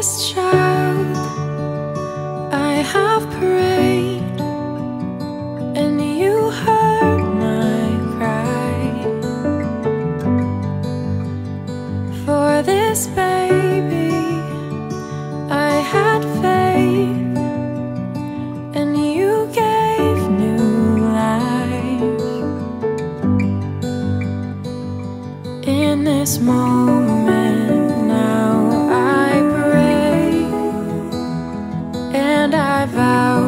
this child I have prayed and you heard my cry. For this baby I had faith and you gave new life. In this moment drive out.